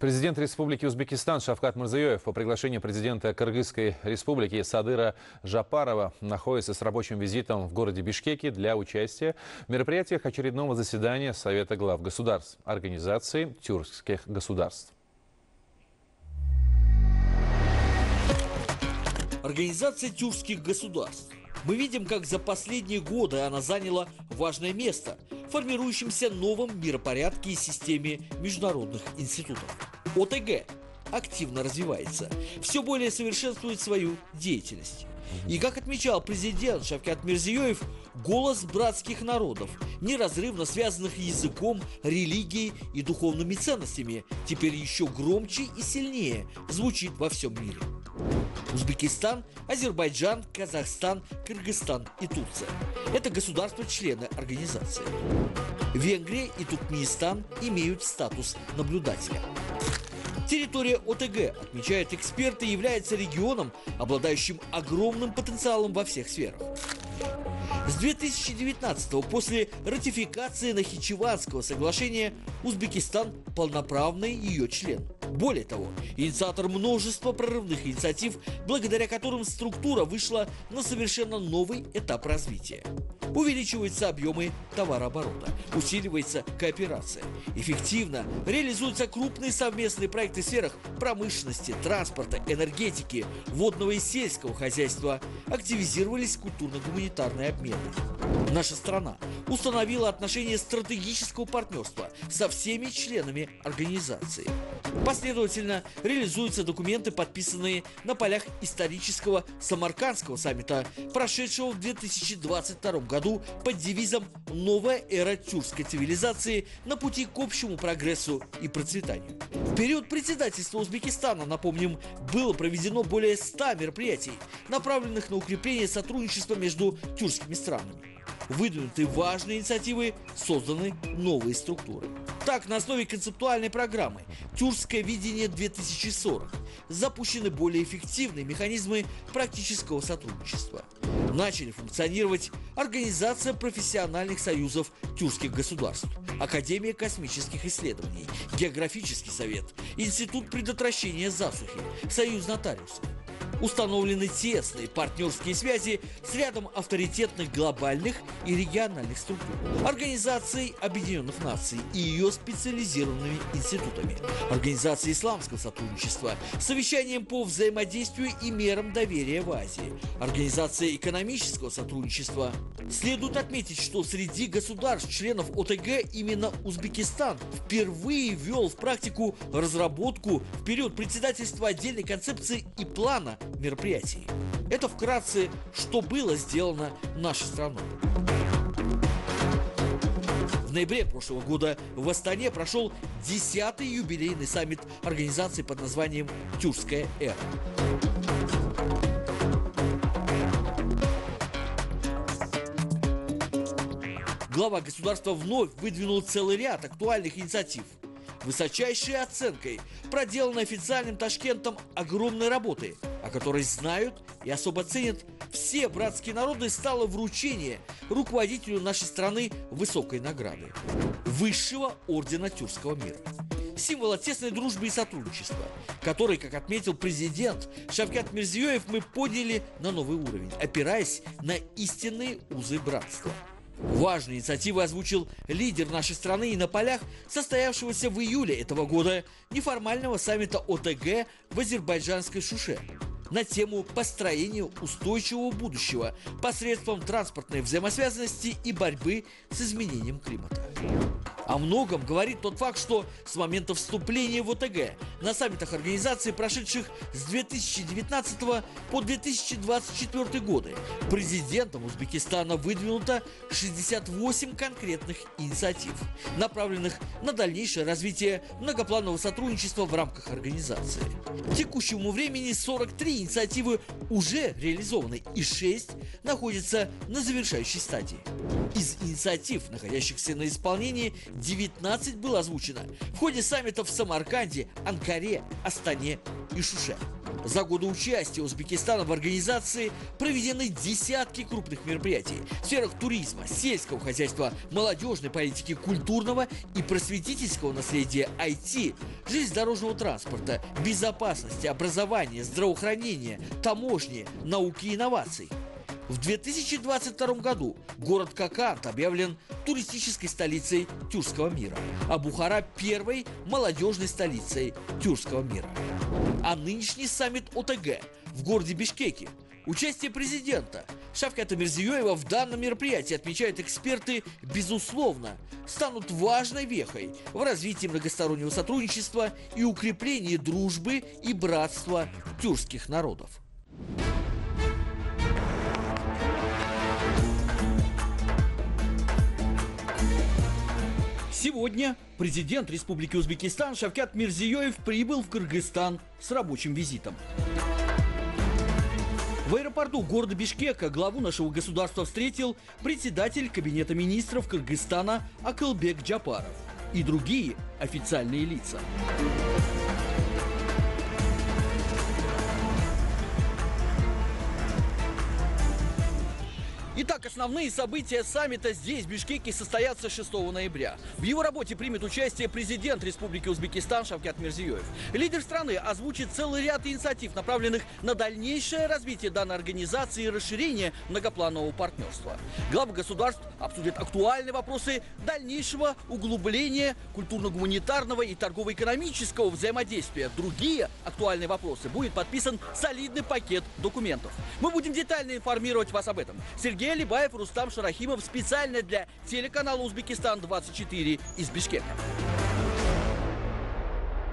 Президент Республики Узбекистан Шавкат Мирзиёев по приглашению президента Кыргызской республики Садыра Жапарова находится с рабочим визитом в городе Бишкеке для участия в мероприятиях очередного заседания Совета глав государств Организации тюркских государств. Организация тюркских государств. Мы видим, как за последние годы она заняла важное место формирующемся новом миропорядке и системе международных институтов. ОТГ активно развивается, все более совершенствует свою деятельность. И как отмечал президент Шавкат Мирзиёев, голос братских народов, неразрывно связанных языком, религией и духовными ценностями, теперь еще громче и сильнее звучит во всем мире. Узбекистан, Азербайджан, Казахстан, Кыргызстан и Турция. Это государства-члены организации. Венгрия и Туркменистан имеют статус наблюдателя. Территория ОТГ, отмечают эксперты, является регионом, обладающим огромным потенциалом во всех сферах. С 2019 после ратификации Нахичеванского соглашения Узбекистан полноправный ее член. Более того, инициатор множества прорывных инициатив, благодаря которым структура вышла на совершенно новый этап развития. Увеличиваются объемы товарооборота, усиливается кооперация. Эффективно реализуются крупные совместные проекты в сферах промышленности, транспорта, энергетики, водного и сельского хозяйства. Активизировались культурно-гуманитарные обмены. Thank you. Наша страна установила отношения стратегического партнерства со всеми членами организации. Последовательно реализуются документы, подписанные на полях исторического Самаркандского саммита, прошедшего в 2022 году под девизом «Новая эра тюркской цивилизации на пути к общему прогрессу и процветанию». В период председательства Узбекистана, напомним, было проведено более 100 мероприятий, направленных на укрепление сотрудничества между тюркскими странами. Выдвинуты важные инициативы, созданы новые структуры. Так, на основе концептуальной программы «Тюркское видение 2040» запущены более эффективные механизмы практического сотрудничества. Начали функционировать Организация профессиональных союзов тюркских государств, Академия космических исследований, Географический совет, Институт предотвращения засухи, Союз нотариусов. Установлены тесные партнерские связи с рядом авторитетных глобальных и региональных структур, Организацией Объединенных Наций и ее специализированными институтами, Организацией исламского сотрудничества, Совещанием по взаимодействию и мерам доверия в Азии, Организацией экономического сотрудничества. Следует отметить, что среди государств-членов ОТГ именно Узбекистан впервые ввел в практику разработку в период председательства отдельной концепции и плана мероприятий. Это вкратце, что было сделано нашей страной. В ноябре прошлого года в Астане прошел 10-й юбилейный саммит организации под названием «Тюркская эра». Глава государства вновь выдвинул целый ряд актуальных инициатив. Высочайшей оценкой проделанной официальным Ташкентом огромной работы – о которой знают и особо ценят все братские народы, стало вручение руководителю нашей страны высокой награды – Высшего Ордена Тюркского мира символа тесной дружбы и сотрудничества, который, как отметил президент Шавкат Мирзиёев, мы подняли на новый уровень, опираясь на истинные узы братства. Важные инициативы озвучил лидер нашей страны и на полях состоявшегося в июле этого года неформального саммита ОТГ в азербайджанской Шуше на тему построения устойчивого будущего посредством транспортной взаимосвязанности и борьбы с изменением климата. О многом говорит тот факт, что с момента вступления в ОТГ на саммитах организации, прошедших с 2019 по 2024 годы, президентом Узбекистана выдвинуто 68 конкретных инициатив, направленных на дальнейшее развитие многопланового сотрудничества в рамках организации. К текущему времени 43 инициативы уже реализованы и 6 находятся на завершающей стадии. Из инициатив, находящихся на исполнении, 19 было озвучено в ходе саммитов в Самарканде, Анкаре, Астане и Шуше. За годы участия Узбекистана в организации проведены десятки крупных мероприятий в сферах туризма, сельского хозяйства, молодежной политики, культурного и просветительского наследия IT, железнодорожного транспорта, безопасности, образования, здравоохранения, таможни, науки и инноваций. В 2022 году город Кокант объявлен туристической столицей Тюркского мира, а Бухара – первой молодежной столицей Тюркского мира. А нынешний саммит ОТГ в городе Бишкеке Участие президента Шавката Мирзиёева в данном мероприятии, отмечают эксперты, безусловно, станут важной вехой в развитии многостороннего сотрудничества и укреплении дружбы и братства тюркских народов. Сегодня президент Республики Узбекистан Шавкат Мирзиёев прибыл в Кыргызстан с рабочим визитом. В аэропорту города Бишкека главу нашего государства встретил председатель Кабинета министров Кыргызстана Акылбек Джапаров и другие официальные лица. Итак, основные события саммита здесь, в Бишкеке, состоятся 6 ноября. В его работе примет участие президент Республики Узбекистан Шавкат Мирзиёев. Лидер страны озвучит целый ряд инициатив, направленных на дальнейшее развитие данной организации и расширение многопланового партнерства. Главы государств обсудят актуальные вопросы дальнейшего углубления культурно-гуманитарного и торгово-экономического взаимодействия. Другие актуальные вопросы будет подписан солидный пакет документов. Мы будем детально информировать вас об этом. Сергей Сергей Алибаев, Рустам Шарахимов специально для телеканала «Узбекистан-24» из Бишкека.